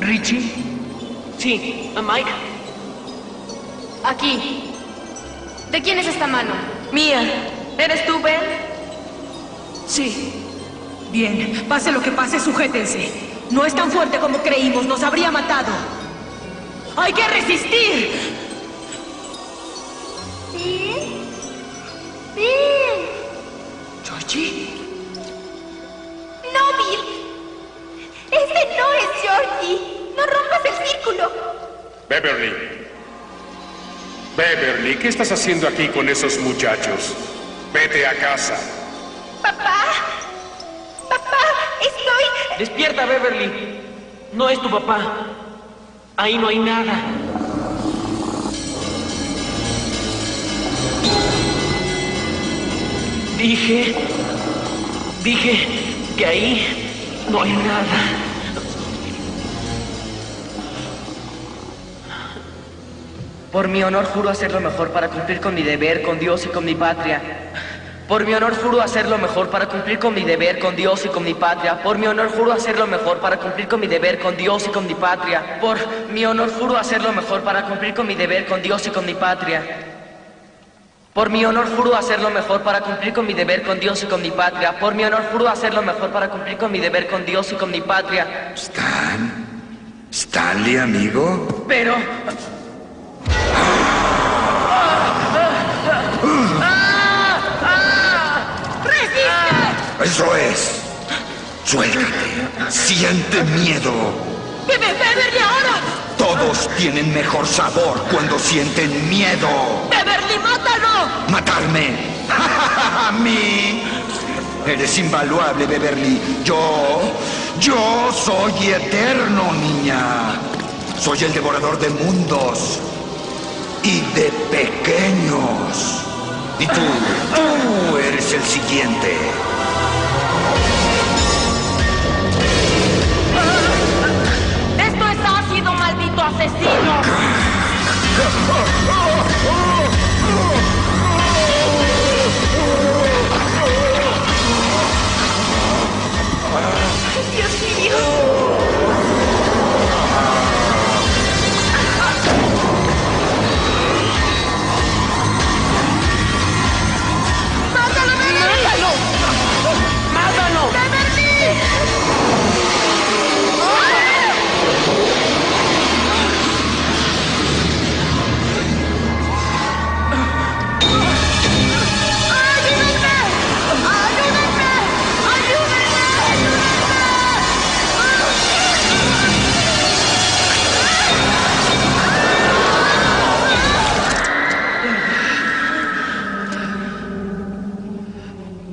¿Richie? Sí, ¿a Mike? Aquí. ¿De quién es esta mano? Mía. ¿Eres tú, Ben? Sí. Bien, pase lo que pase, sujétense. No es tan fuerte como creímos, nos habría matado. ¡Hay que resistir! Beverly. Beverly, ¿qué estás haciendo aquí con esos muchachos? Vete a casa. ¡Papá! ¡Papá! ¡Estoy... Despierta, Beverly. No es tu papá. Ahí no hay nada. Dije... Dije que ahí no hay nada. Por mi honor juro hacer lo mejor para cumplir con mi deber, con Dios y con mi patria. Por mi honor juro hacer lo mejor para cumplir con mi deber, con Dios y con mi patria. Por mi honor juro hacer lo mejor para cumplir con mi deber, con Dios y con mi patria. Por mi honor juro hacer lo mejor para cumplir con mi deber, con Dios y con mi patria. Por mi honor juro hacer lo mejor para cumplir con mi deber, con Dios y con mi patria. Por mi honor juro hacer lo mejor para cumplir con mi deber, con Dios y con mi patria. Stan. Stanley, amigo. Pero... Eso es. Suéltate. Siente miedo. ¡Bebe, Beverly, ahora! Todos tienen mejor sabor cuando sienten miedo. ¡Beverly, mátalo! ¿Matarme? ¿A mí? Eres invaluable, Beverly. Yo... Yo soy eterno, niña. Soy el devorador de mundos. Y de pequeños. Y tú, tú eres el siguiente. Bye.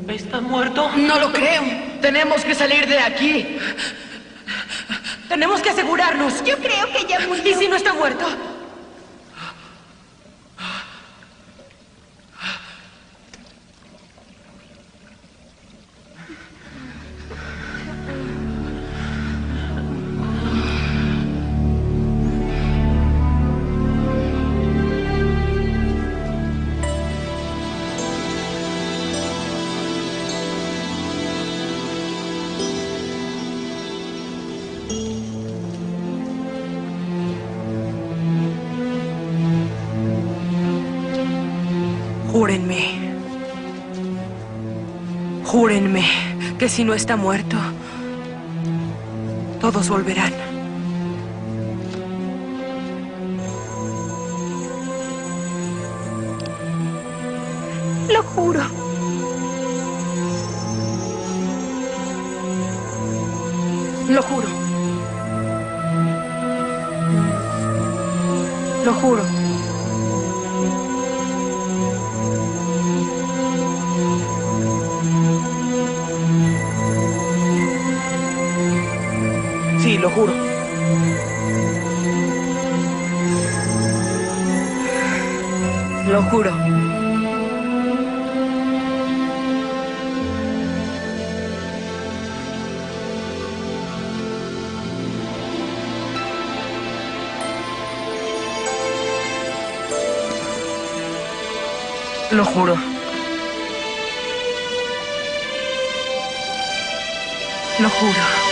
¿Está muerto? No lo creo. Tenemos que salir de aquí. Tenemos que asegurarnos. Yo creo que ya murió. ¿Y si no está muerto? Júrenme. Júrenme que si no está muerto, todos volverán. Lo juro. Lo juro. Lo juro. Lo juro. Lo juro. Lo juro. Lo juro.